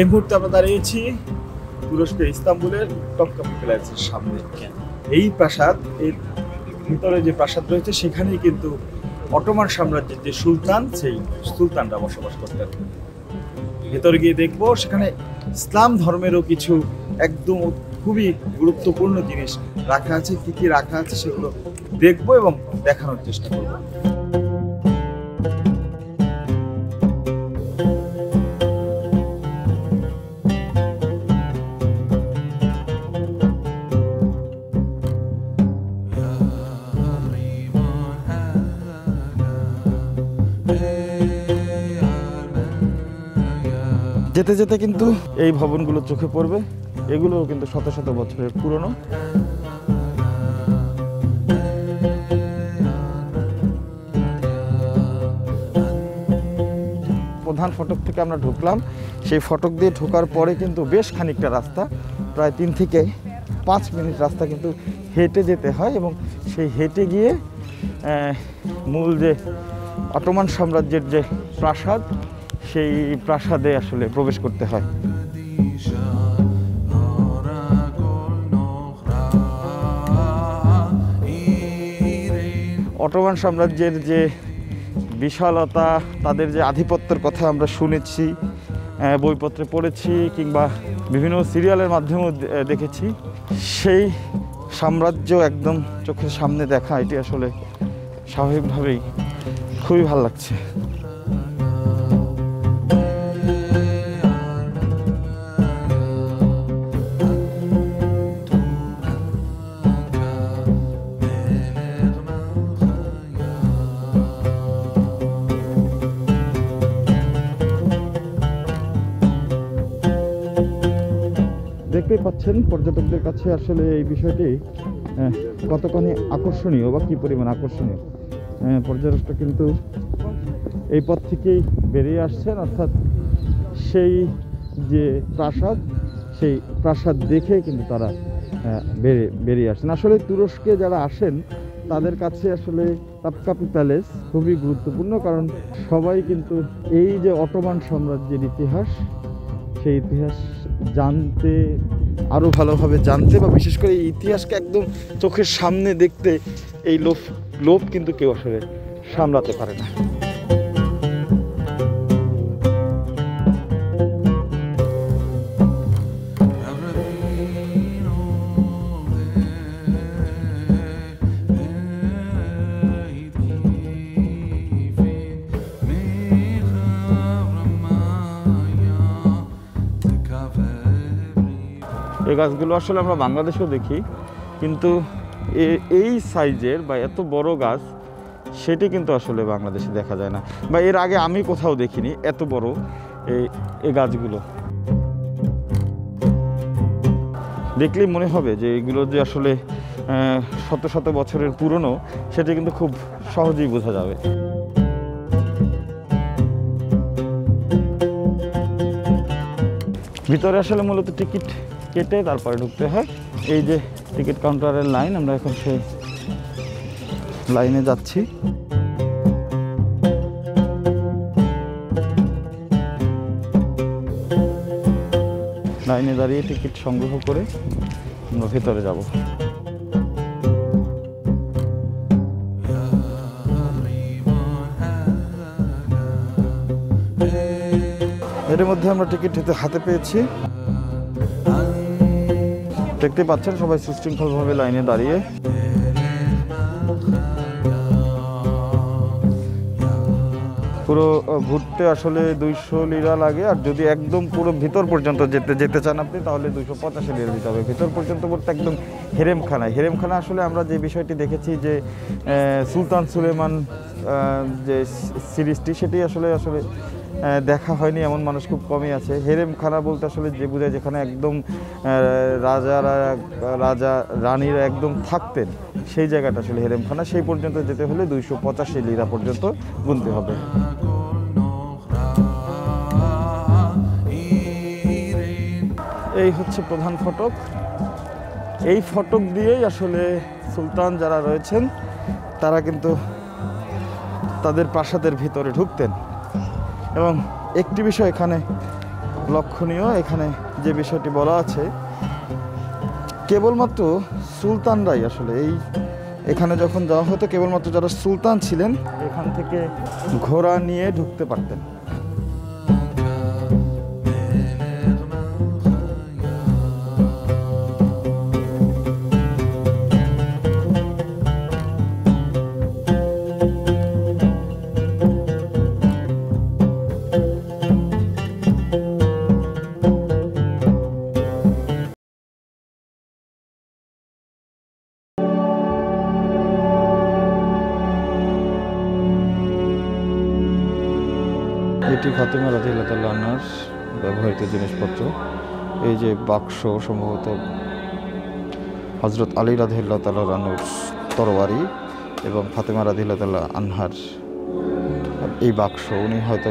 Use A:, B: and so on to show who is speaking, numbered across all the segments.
A: এই মুহূর্তে আমরা দাঁড়িয়েছি তুরস্কের ইস্তাম্বুলের টপকাপি প্যালেসের সামনে। এই প্রাসাদ, এর ভিতরে যে প্রাসাদ রয়েছে, সেখানেই কিন্তু অটোমান সাম্রাজ্যের যে সুলতান, সেই সুলতানরা বসবাস করতেন। ভেতরে গিয়ে দেখব, সেখানে ইসলাম ধর্মেরও কিছু একদম খুবই গুরুত্বপূর্ণ জিনিস রাখা আছে। কি কি রাখা আছে সেগুলো দেখব এবং দেখানোর চেষ্টা করব। যেতে যেতে কিন্তু এই ভবনগুলো চোখে পড়বে। এগুলোও কিন্তু শত শত বছরের পুরনো। প্রধান ফটক থেকে আমরা ঢুকলাম। সেই ফটক দিয়ে ঢোকার পরে কিন্তু বেশ খানিকটা রাস্তা। প্রায় তিন থেকে পাঁচ মিনিট রাস্তা কিন্তু হেঁটে যেতে হয় এবং সেই হেঁটে গিয়ে মূল যে অটোমান সাম্রাজ্যের যে প্রাসাদ সেই প্রাসাদে আসলে প্রবেশ করতে হয়। অটোমান সাম্রাজ্যের যে বিশালতা, তাদের যে আধিপত্যের কথা আমরা শুনেছি বইপত্রে পড়েছি কিংবা বিভিন্ন সিরিয়ালের মাধ্যমেও দেখেছি, সেই সাম্রাজ্য একদম চোখের সামনে দেখা, এটি আসলে স্বাভাবিকভাবেই খুবই ভালো লাগছে। দেখতেই পাচ্ছেন পর্যটকদের কাছে আসলে এই বিষয়টি কতখানি আকর্ষণীয় বা কী পরিমাণ আকর্ষণীয়? পর্যটকরা কিন্তু এই পথ থেকেই বেরিয়ে আসছেন অর্থাৎ সেই যে প্রাসাদ সেই প্রাসাদ দেখে কিন্তু তারা আহ, বেরিয়ে আসেন আসলে তুরস্কে যারা আসেন তাদের কাছে আসলে তাপকাপি প্যালেস খুবই গুরুত্বপূর্ণ কারণ সবাই কিন্তু এই যে অটোমান সাম্রাজ্যের ইতিহাস সেই ইতিহাস জানতে আরও ভালোভাবে জানতে বা বিশেষ করে এই ইতিহাসকে একদম চোখের সামনে দেখতে এই লোভ লোভ কিন্তু কেউ আসলে সামলাতে পারে না। এই গাছগুলো আসলে আমরা বাংলাদেশেও দেখি, কিন্তু এই সাইজের বা এত বড় গাছ, সেটি কিন্তু আসলে বাংলাদেশে দেখা যায় না। বা এর আগে আমি কোথাও দেখিনি এত বড় এই এই গাছগুলো। দেখলেই মনে হবে যে এগুলো যে আসলে শত শত বছরের পুরনো, সেটা কিন্তু খুব সহজেই বোঝা যাবে। ভিতরে আসলে মূলত টিকিট কেটে তারপরে ঢুকতে হয়। এই যে টিকিট কাউন্টারের লাইন, আমরা এখন সেই লাইনে যাচ্ছি। লাইনে দাঁড়িয়ে টিকিট সংগ্রহ করে আমরা ভেতরে যাব। এর মধ্যে আমরা টিকিট হাতে- পেয়েছি। দেখতে পাচ্ছেন সবাই সুশৃঙ্খলভাবে লাইনে দাঁড়িয়ে। পুরো ঘুরতে আসলে দুইশো লিরা লাগে, আর যদি একদম পুরো ভিতর পর্যন্ত যেতে যেতে চান আপনি, তাহলে দুইশো পঁচাশি লিরা দিতে হবে। ভিতর পর্যন্ত বলতে একদম হেরেমখানায়। হেরেমখানা আসলে আমরা যে বিষয়টি দেখেছি যে সুলতান সুলেমান যে সিরিজটি, সেটি আসলে আসলে দেখা হয়নি, এমন মানুষ খুব কমই আছে। হেরেমখানা বলতে আসলে যে বোঝায় যেখানে একদম রাজারা, রাজা, রানীরা একদম থাকতেন, সেই জায়গাটা আসলে হেরেমখানা সেই পর্যন্ত যেতে হলে দুইশো পঁচাশি লিরা পর্যন্ত গুনতে হবে। এই হচ্ছে প্রধান ফটক। এই ফটক দিয়েই আসলে সুলতান যারা রয়েছেন, তারা কিন্তু তাদের প্রাসাদের ভিতরে ঢুকতেন। এবং একটি বিষয় এখানে লক্ষণীয়, এখানে যে বিষয়টি বলা আছে, কেবলমাত্র সুলতানরাই আসলে এই এখানে যখন যাওয়া হতো, কেবলমাত্র যারা সুলতান ছিলেন, এখান থেকে ঘোড়া নিয়ে ঢুকতে পারতেন। ফাতেমা রাজিল্লাহ আন্নার ব্যবহৃত জিনিসপত্র, এই যে বাক্স সম্ভবত হজরত আলী রাধিল্লাহ তাল্লাহ রানুর তরবারি এবং ফাতেমা রাধিল্লাহ তাল্লাহ আনহার এই বাক্স, উনি হয়তো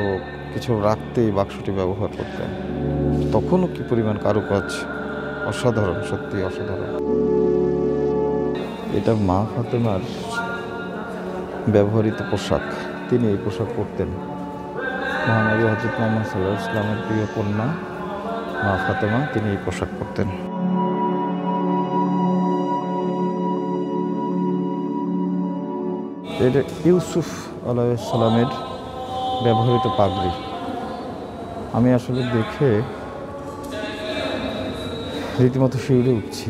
A: কিছু রাখতে এই বাক্সটি ব্যবহার করতেন। তখনও কি পরিমাণ কারুকাজ? অসাধারণ, সত্যি অসাধারণ। এটা মা ফাতেমার ব্যবহৃত পোশাক, তিনি এই পোশাক পরতেন। মহানবী হজরত মোহাম্মদ সাল্লাহ ইসলামের প্রিয় কন্যা মা ফাতেমা, তিনি এই পোশাক পরতেন। এটা ইউসুফ আলাইসালামের ব্যবহৃত পাগড়ি। আমি আসলে দেখে রীতিমতো শিউরে উঠছি।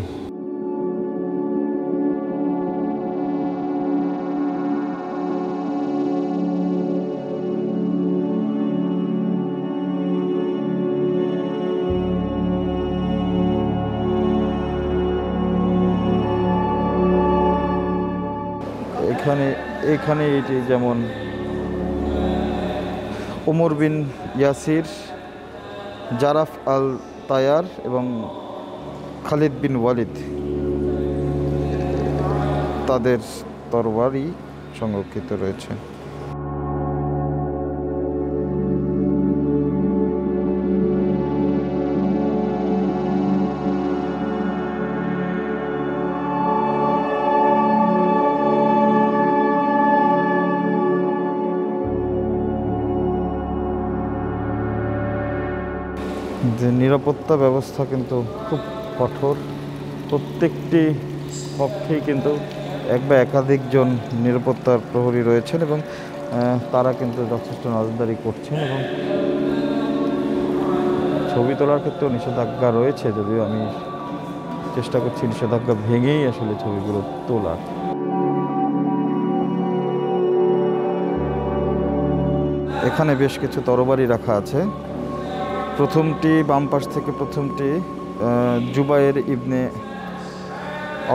A: এখানে এখানে এটি যেমন ওমর বিন ইয়াসির, জারাফ আল তায়ার এবং খালিদ বিন ওয়ালিদ তাদের তরবারি সংরক্ষিত রয়েছে। যে নিরাপত্তা ব্যবস্থা কিন্তু খুব কঠোর। প্রত্যেকটি কক্ষেই কিন্তু এক বা একাধিকজন নিরাপত্তার প্রহরী রয়েছেন এবং তারা কিন্তু যথেষ্ট নজরদারি করছেন এবং ছবি তোলার ক্ষেত্রেও নিষেধাজ্ঞা রয়েছে, যদিও আমি চেষ্টা করছি নিষেধাজ্ঞা ভেঙেই আসলে ছবিগুলো তোলার। এখানে বেশ কিছু তরবারি রাখা আছে। প্রথমটি বাম পাশ থেকে প্রথমটি জুবায়ের ইবনে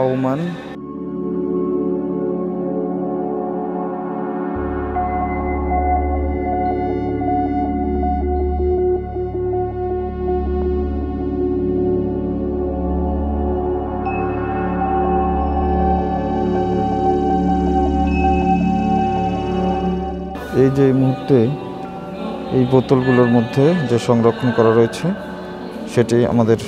A: আওমান। এই যে মুহূর্তে এই বোতলগুলোর মধ্যে যে সংরক্ষণ করা রয়েছে সেটি আমাদের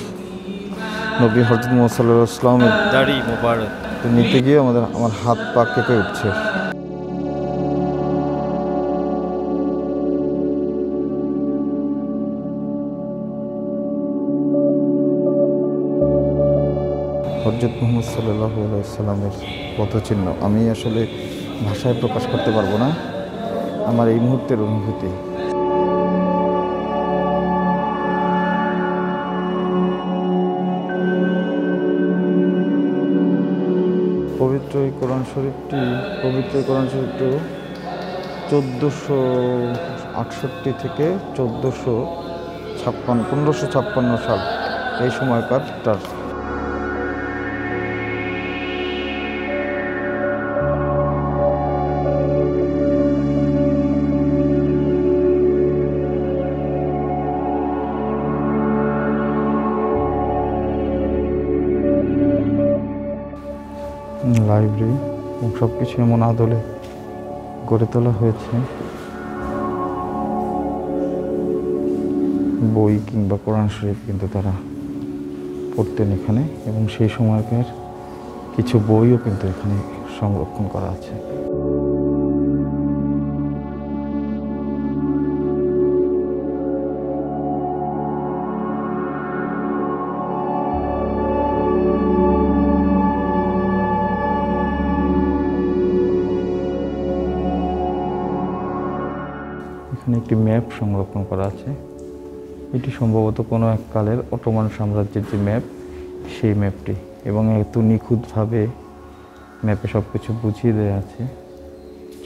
A: নবী হজরত মোহাম্মদ সাল্লাহ ইসলামের
B: দাড়ি মোবারক।
A: নিতে গিয়ে আমাদের আমার হাত পা কেঁপে উঠছে। হজরত মোহাম্মদ সাল্লাহ সাল্লামের পথচিহ্ন। আমি আসলে ভাষায় প্রকাশ করতে পারব না। আমার এই মুহূর্তের অনুভূতি। শরীফটি পবিত্র কোরআন শরীফটি চোদ্দোশো আটষট্টি থেকে চোদ্দোশো ছাপ্পান্ন, পনেরোশো ছাপ্পান্ন সাল, এই সময়কার তার। লাইব্রেরি এবং সব কিছু এমন আদলে গড়ে তোলা হয়েছে। বই কিংবা কোরআন শরীফ কিন্তু তারা পড়তেন এখানে এবং সেই সময়কার কিছু বইও কিন্তু এখানে সংরক্ষণ করা আছে। এখানে একটি ম্যাপ সংরক্ষণ করা আছে। এটি সম্ভবত কোনো এক কালের অটোমান সাম্রাজ্যের যে ম্যাপ, সেই ম্যাপটি। এবং এত নিখুঁতভাবে ম্যাপে সব কিছু বুঝিয়ে দেওয়া আছে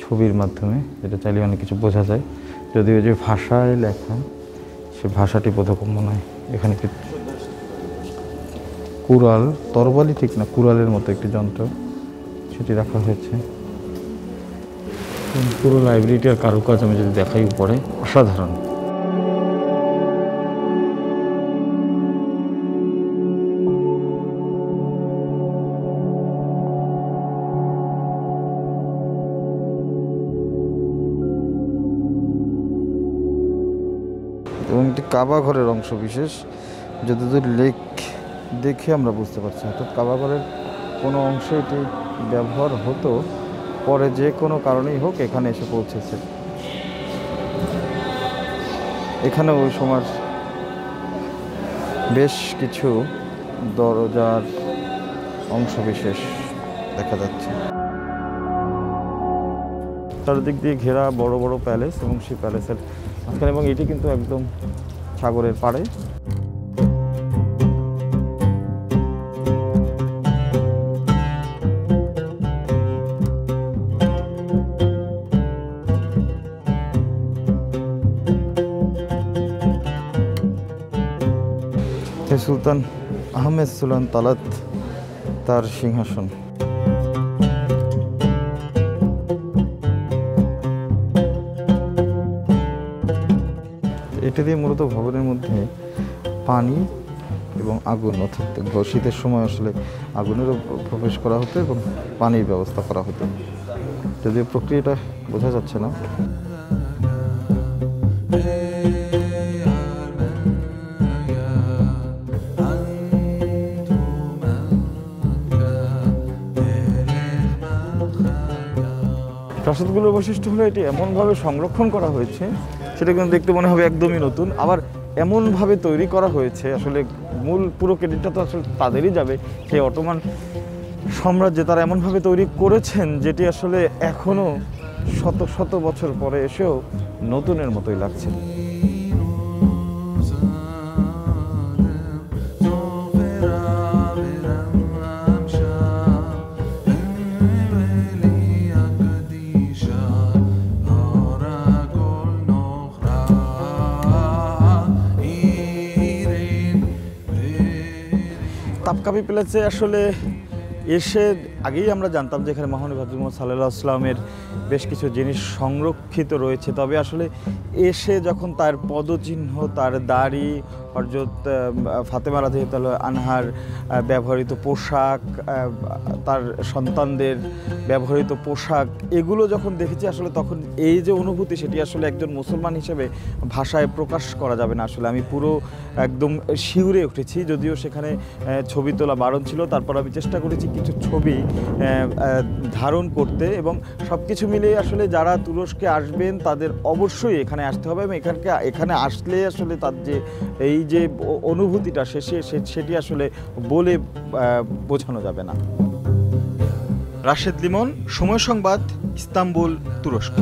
A: ছবির মাধ্যমে, যেটা চাইলে অনেক কিছু বোঝা যায়। যদিও যে ভাষায় লেখা, সে ভাষাটি বোধগম্য নয়। এখানে কি কুড়াল তরবালি ঠিক না, কুড়ালের মতো একটি যন্ত্র সেটি রাখা হয়েছে। পুরো লাইব্রেরিটার কারুকাজ আমি যদি দেখাই উপরে অসাধারণ। এবং একটি কাবা ঘরের অংশ বিশেষ। যতদূর লেক দেখে আমরা বুঝতে পারছি, অর্থাৎ কাবা ঘরের কোনো অংশ এটি ব্যবহার হতো। পরে যে কোনো কারণেই হোক এখানে এসে পৌঁছেছে। এখানে ওই সময় বেশ কিছু দরজার অংশ বিশেষ দেখা যাচ্ছে। চারিদিক দিয়ে ঘেরা বড় বড় প্যালেস এবং সেই প্যালেসের মাঝখানে এবং এটি কিন্তু একদম সাগরের পাড়ে। সুলতান আহমেদ সুলতান তালাত তার সিংহাসন। এটা দিয়ে মূলত ভবনের মধ্যে পানি এবং আগুন, অর্থাৎ শীতের সময় আসলে আগুনেরও প্রবেশ করা হতো এবং পানির ব্যবস্থা করা হতো। যদিও প্রক্রিয়াটা বোঝা যাচ্ছে না। প্রাসাদগুলোর বৈশিষ্ট্য হলো এটি এমনভাবে সংরক্ষণ করা হয়েছে, সেটা কিন্তু দেখতে মনে হবে একদমই নতুন। আবার এমনভাবে তৈরি করা হয়েছে, আসলে মূল পুরো ক্রেডিটটা তো আসলে তাদেরই যাবে, সেই অটোমান সাম্রাজ্যে তারা এমনভাবে তৈরি করেছেন যেটি আসলে এখনও শত শত বছর পরে এসেও নতুনের মতোই লাগছে। তাপকাপি প্লেসে আসলে এসে আগেই আমরা জানতাম যে এখানে মহানবী হজরত মোহাম্মদ সাল্লাহ আসলামের বেশ কিছু জিনিস সংরক্ষিত রয়েছে। তবে আসলে এসে যখন তার পদচিহ্ন, তার দাড়ি হরজত ফাতেমা রাজিয়াল আনহার ব্যবহৃত পোশাক তার সন্তানদের ব্যবহৃত পোশাক, এগুলো যখন দেখেছি আসলে তখন এই যে অনুভূতি সেটি আসলে একজন মুসলমান হিসেবে ভাষায় প্রকাশ করা যাবে না আসলে। আমি পুরো একদম শিউরে উঠেছি, যদিও সেখানে ছবি তোলা বারণ ছিল, তারপর আমি চেষ্টা করেছি কিছু ছবি ধারণ করতে এবং সব কিছু মিলিয়ে আসলে যারা তুরস্কে আসবেন তাদের অবশ্যই এখানে আসতে হবে এবং এখানকে, এখানে আসলে আসলে তার যে এই যে অনুভূতিটা সে- সেটি আসলে বলে বোঝানো যাবে না। রাশেদ লিমন, সময় সংবাদ, ইস্তাম্বুল তুরস্ক।